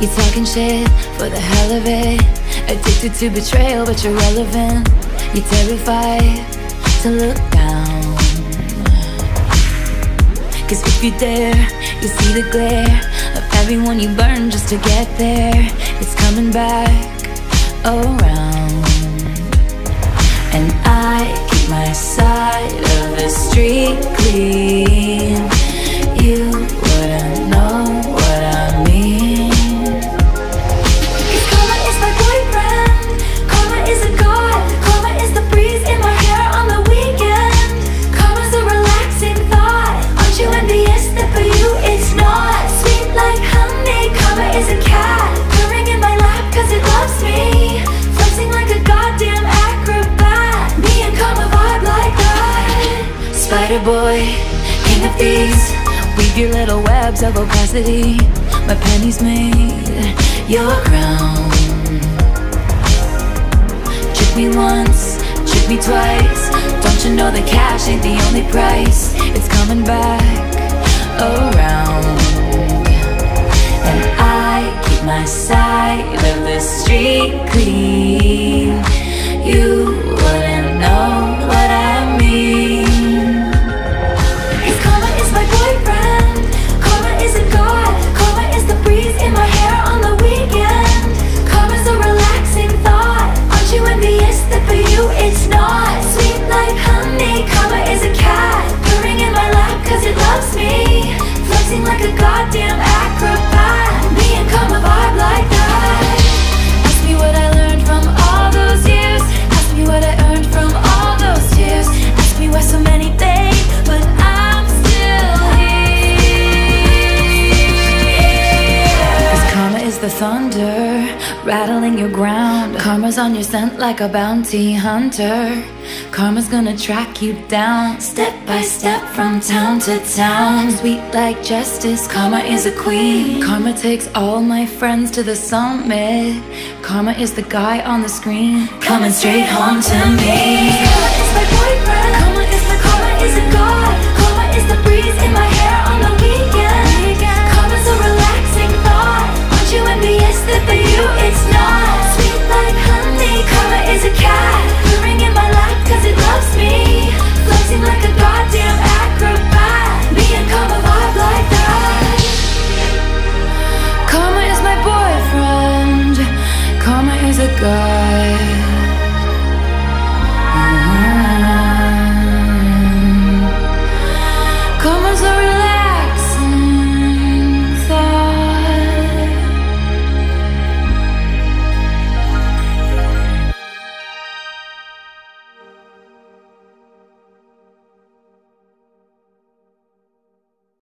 You talking shit for the hell of it. Addicted to betrayal, but you're relevant. You're terrified to look down. Cause if you dare, you see the glare of everyone you burn just to get there. It's coming back around. And I keep my side of the street clean. Spider boy, king of thieves. Weave your little webs of opacity. My pennies made your crown. Trick me once, trick me twice. Don't you know that cash ain't the only price? It's coming back around. And I keep my side of the street clean. The thunder, rattling your ground. Karma's on your scent like a bounty hunter. Karma's gonna track you down, step by step from town to town. Sweet like justice, karma is a queen. Karma takes all my friends to the summit. Karma is the guy on the screen, coming straight home to me.